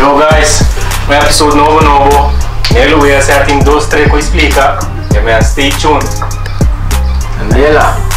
Yo guys, may episode novo novo. Nelo é certo em dois, três com explica. E me stay tuned. Andela.